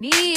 need.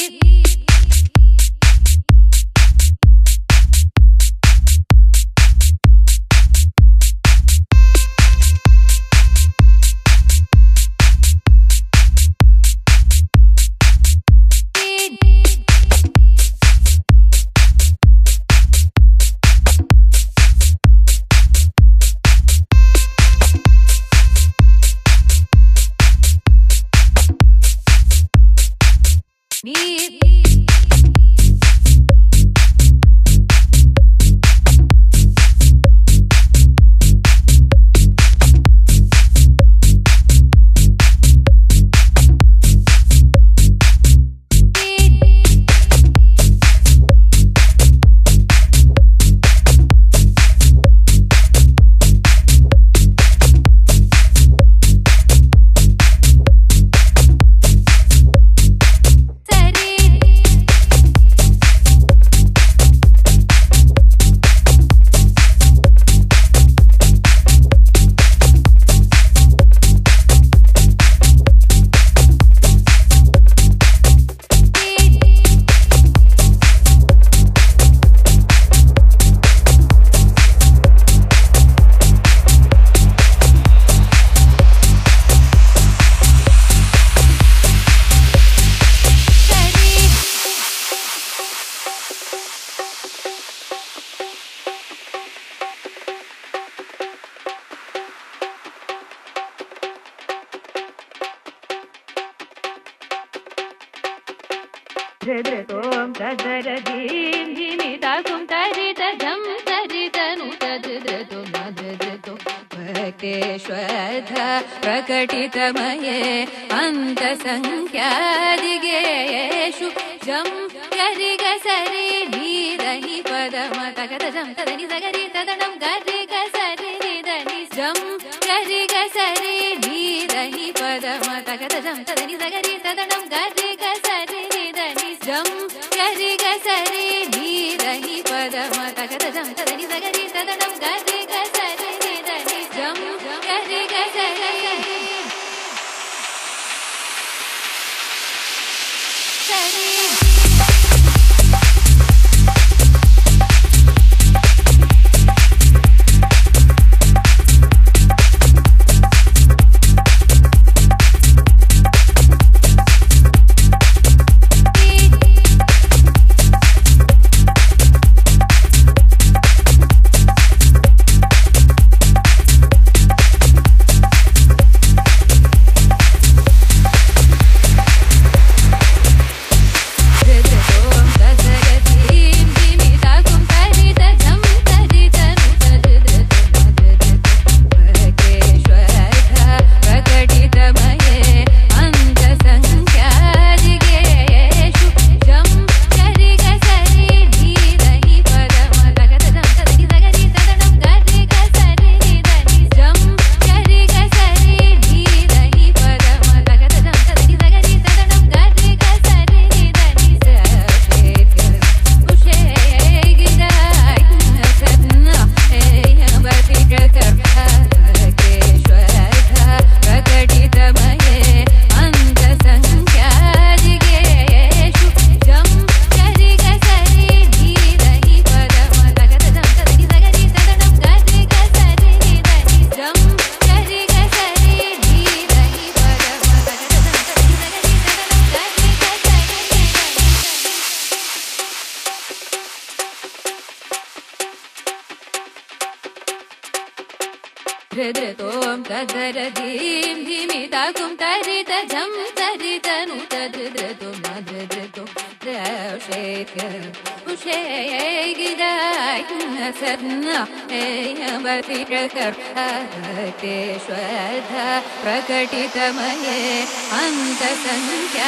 धृतों तदरदीं धिमिताकुं तरितजं तरितनु तदृतो मदृतो भक्तेष्वध प्रकटितमये अन्तसङ्ख्यादिगेषु जं गरिग सरि धीरहि पदम तगदजं तदनि सगरि तदनं गरिग सरि निधनि जं गरिग सरि धीरहि पदम तगदजं तदनि सगरि तदनं गरिग गजं तदनि सगरि तदनं गजे गजरे निदनि जं गजे गजरे धृतों तदरदीं धिमिताकुं तरितजं तरितनु तदृतो मदृतो द्रौषेक उषेगिदायसर्न प्रकटितमये। अन्तसङ्ख्यादिगे